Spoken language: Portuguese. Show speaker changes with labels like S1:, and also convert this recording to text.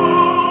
S1: Oh.